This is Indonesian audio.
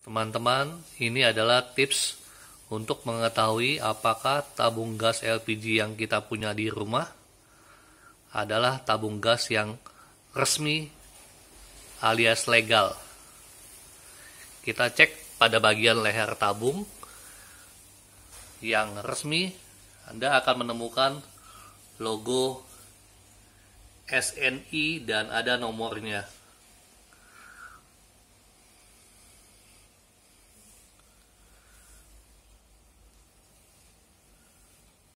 Teman-teman, ini adalah tips untuk mengetahui apakah tabung gas LPG yang kita punya di rumah adalah tabung gas yang resmi alias legal. Kita cek pada bagian leher tabung yang resmi, Anda akan menemukan logo SNI dan ada nomornya.